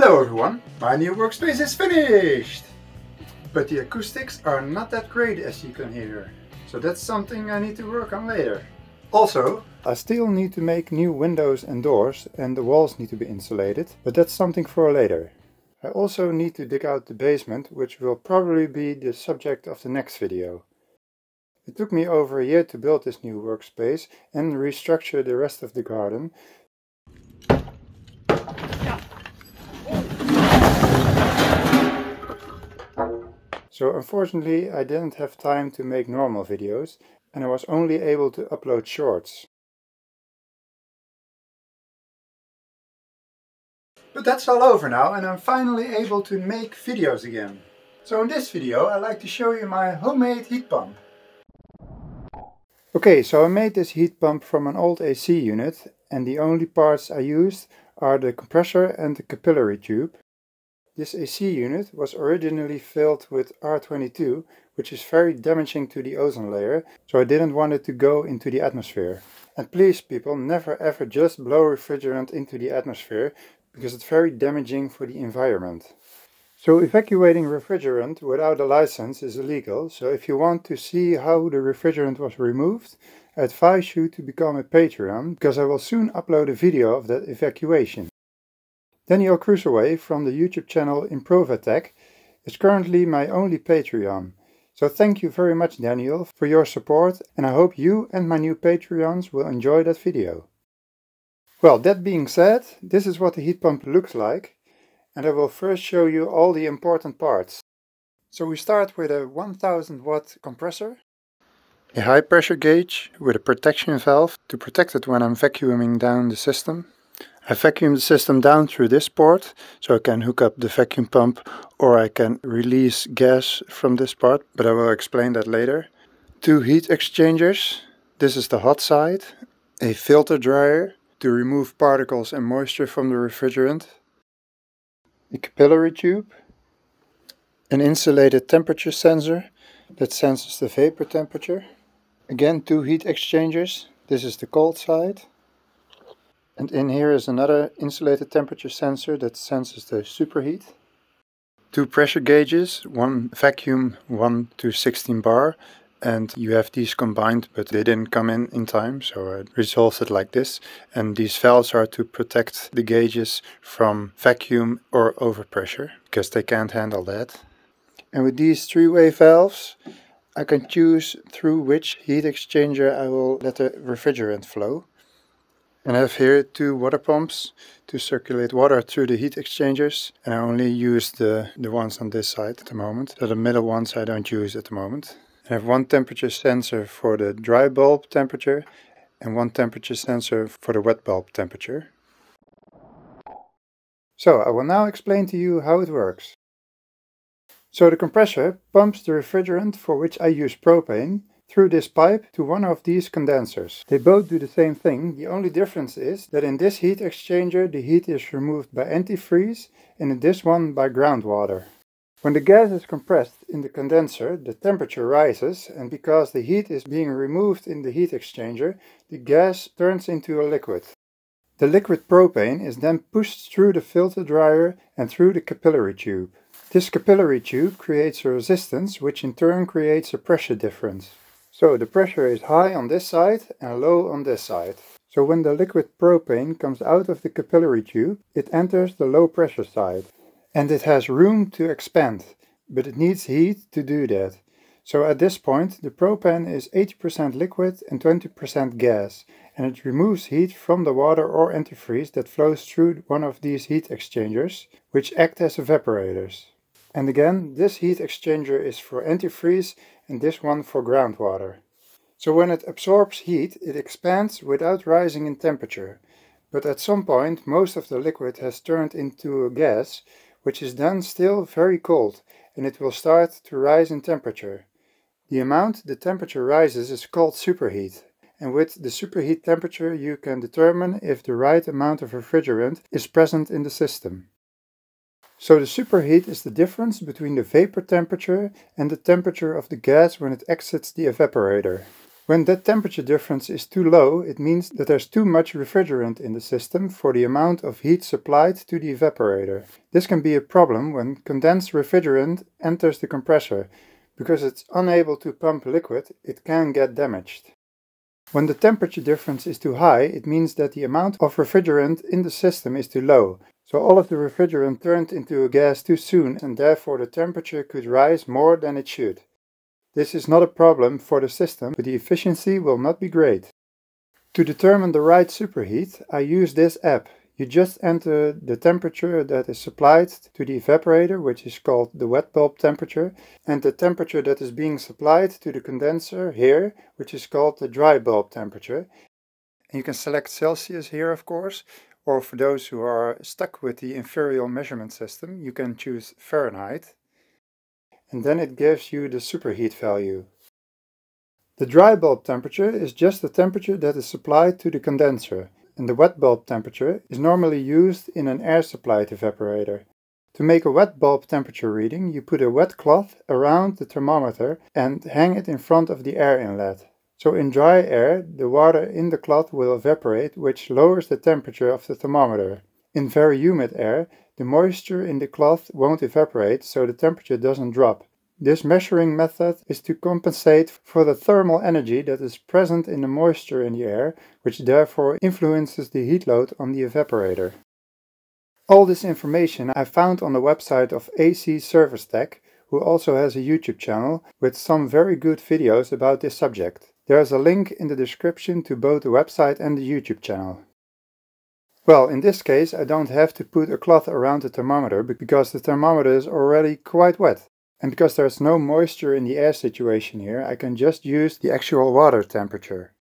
Hello everyone, my new workspace is finished! But the acoustics are not that great as you can hear, so that's something I need to work on later. Also, I still need to make new windows and doors and the walls need to be insulated, but that's something for later. I also need to dig out the basement, which will probably be the subject of the next video. It took me over a year to build this new workspace and restructure the rest of the garden, So unfortunately I didn't have time to make normal videos and I was only able to upload shorts. But that's all over now and I'm finally able to make videos again. So in this video I'd like to show you my homemade heat pump. Okay, so I made this heat pump from an old AC unit and the only parts I used are the compressor and the capillary tube. This AC unit was originally filled with R22, which is very damaging to the ozone layer, so I didn't want it to go into the atmosphere. And please people, never ever just blow refrigerant into the atmosphere, because it's very damaging for the environment. So evacuating refrigerant without a license is illegal, so if you want to see how the refrigerant was removed, I advise you to become a Patreon, because I will soon upload a video of that evacuation. Daniel Cruiserway from the YouTube channel Improvatech is currently my only Patreon. So thank you very much Daniel for your support and I hope you and my new Patreons will enjoy that video. Well, that being said, this is what the heat pump looks like and I will first show you all the important parts. So we start with a 1000 watt compressor, a high pressure gauge with a protection valve to protect it when I'm vacuuming down the system, I vacuum the system down through this port, so I can hook up the vacuum pump or I can release gas from this part, but I will explain that later. Two heat exchangers, this is the hot side, a filter dryer to remove particles and moisture from the refrigerant, a capillary tube, an insulated temperature sensor that senses the vapor temperature, again two heat exchangers, this is the cold side, and in here is another insulated temperature sensor that senses the superheat. Two pressure gauges, one vacuum, one to 16 bar. And you have these combined, but they didn't come in in time, so I resolved it like this. And these valves are to protect the gauges from vacuum or overpressure, because they can't handle that. And with these three-way valves, I can choose through which heat exchanger I will let the refrigerant flow. And I have here two water pumps to circulate water through the heat exchangers. And I only use the, the ones on this side at the moment. So The middle ones I don't use at the moment. I have one temperature sensor for the dry bulb temperature and one temperature sensor for the wet bulb temperature. So I will now explain to you how it works. So the compressor pumps the refrigerant for which I use propane through this pipe to one of these condensers. They both do the same thing, the only difference is that in this heat exchanger the heat is removed by antifreeze and in this one by groundwater. When the gas is compressed in the condenser, the temperature rises and because the heat is being removed in the heat exchanger, the gas turns into a liquid. The liquid propane is then pushed through the filter dryer and through the capillary tube. This capillary tube creates a resistance which in turn creates a pressure difference. So the pressure is high on this side and low on this side. So when the liquid propane comes out of the capillary tube, it enters the low pressure side. And it has room to expand, but it needs heat to do that. So at this point, the propane is 80% liquid and 20% gas, and it removes heat from the water or antifreeze that flows through one of these heat exchangers, which act as evaporators. And again, this heat exchanger is for antifreeze and this one for groundwater. So when it absorbs heat, it expands without rising in temperature. But at some point, most of the liquid has turned into a gas, which is then still very cold, and it will start to rise in temperature. The amount the temperature rises is called superheat, and with the superheat temperature you can determine if the right amount of refrigerant is present in the system. So the superheat is the difference between the vapor temperature and the temperature of the gas when it exits the evaporator. When that temperature difference is too low, it means that there's too much refrigerant in the system for the amount of heat supplied to the evaporator. This can be a problem when condensed refrigerant enters the compressor. Because it's unable to pump liquid, it can get damaged. When the temperature difference is too high, it means that the amount of refrigerant in the system is too low. So all of the refrigerant turned into a gas too soon and therefore the temperature could rise more than it should. This is not a problem for the system, but the efficiency will not be great. To determine the right superheat, I use this app. You just enter the temperature that is supplied to the evaporator, which is called the wet bulb temperature, and the temperature that is being supplied to the condenser here, which is called the dry bulb temperature. And you can select Celsius here, of course, or for those who are stuck with the inferior measurement system, you can choose Fahrenheit and then it gives you the superheat value. The dry bulb temperature is just the temperature that is supplied to the condenser, and the wet bulb temperature is normally used in an air supplied evaporator. To make a wet bulb temperature reading, you put a wet cloth around the thermometer and hang it in front of the air inlet. So in dry air, the water in the cloth will evaporate, which lowers the temperature of the thermometer. In very humid air, the moisture in the cloth won't evaporate, so the temperature doesn't drop. This measuring method is to compensate for the thermal energy that is present in the moisture in the air, which therefore influences the heat load on the evaporator. All this information I found on the website of AC Service Tech, who also has a YouTube channel with some very good videos about this subject. There is a link in the description to both the website and the YouTube channel. Well, in this case I don't have to put a cloth around the thermometer because the thermometer is already quite wet. And because there's no moisture in the air situation here, I can just use the actual water temperature.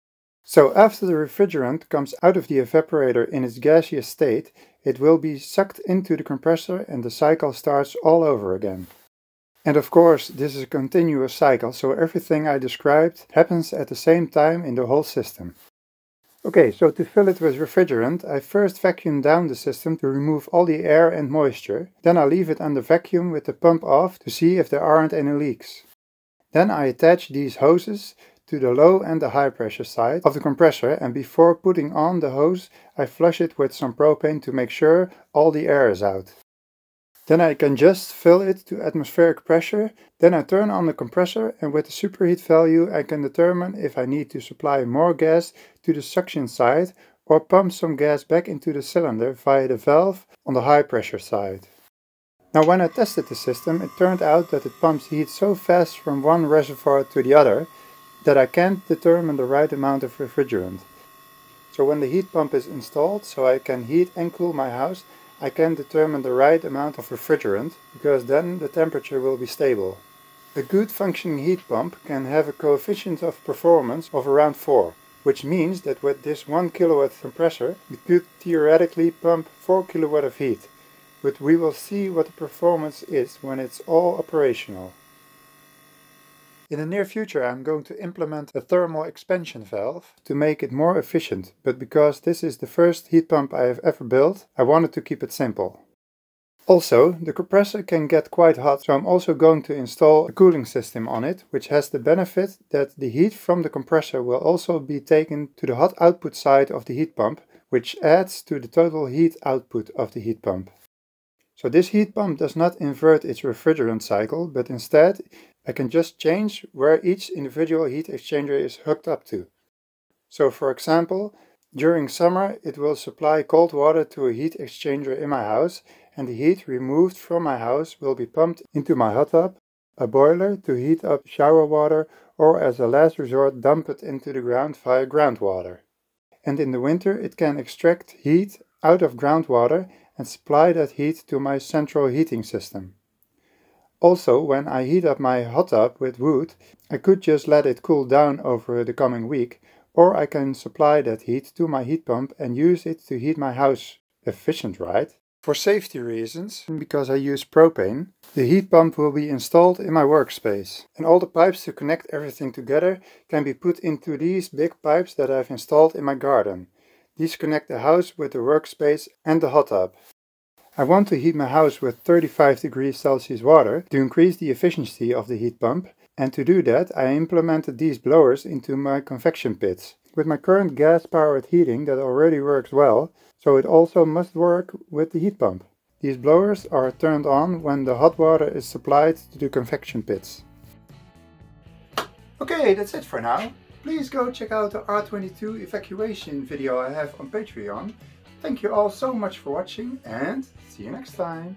So after the refrigerant comes out of the evaporator in its gaseous state, it will be sucked into the compressor and the cycle starts all over again. And of course, this is a continuous cycle, so everything I described happens at the same time in the whole system. Okay, so to fill it with refrigerant, I first vacuum down the system to remove all the air and moisture. Then I leave it under vacuum with the pump off to see if there aren't any leaks. Then I attach these hoses to the low and the high pressure side of the compressor and before putting on the hose I flush it with some propane to make sure all the air is out. Then I can just fill it to atmospheric pressure. Then I turn on the compressor and with the superheat value I can determine if I need to supply more gas to the suction side or pump some gas back into the cylinder via the valve on the high pressure side. Now when I tested the system it turned out that it pumps heat so fast from one reservoir to the other that I can't determine the right amount of refrigerant. So when the heat pump is installed so I can heat and cool my house I can determine the right amount of refrigerant because then the temperature will be stable. A good functioning heat pump can have a coefficient of performance of around 4, which means that with this 1 kilowatt compressor it could theoretically pump 4 kilowatt of heat, but we will see what the performance is when it's all operational. In the near future I'm going to implement a thermal expansion valve to make it more efficient, but because this is the first heat pump I have ever built, I wanted to keep it simple. Also, the compressor can get quite hot, so I'm also going to install a cooling system on it, which has the benefit that the heat from the compressor will also be taken to the hot output side of the heat pump, which adds to the total heat output of the heat pump. So this heat pump does not invert its refrigerant cycle, but instead I can just change where each individual heat exchanger is hooked up to. So for example, during summer it will supply cold water to a heat exchanger in my house and the heat removed from my house will be pumped into my hot tub, a boiler to heat up shower water or as a last resort dump it into the ground via groundwater. And in the winter it can extract heat out of groundwater and supply that heat to my central heating system. Also, when I heat up my hot tub with wood, I could just let it cool down over the coming week, or I can supply that heat to my heat pump and use it to heat my house. Efficient, right? For safety reasons, because I use propane, the heat pump will be installed in my workspace. And all the pipes to connect everything together can be put into these big pipes that I've installed in my garden. These connect the house with the workspace and the hot tub. I want to heat my house with 35 degrees Celsius water to increase the efficiency of the heat pump And to do that I implemented these blowers into my convection pits. With my current gas-powered heating that already works well, so it also must work with the heat pump. These blowers are turned on when the hot water is supplied to the convection pits. Okay, that's it for now. Please go check out the R22 evacuation video I have on Patreon. Thank you all so much for watching and see you next time.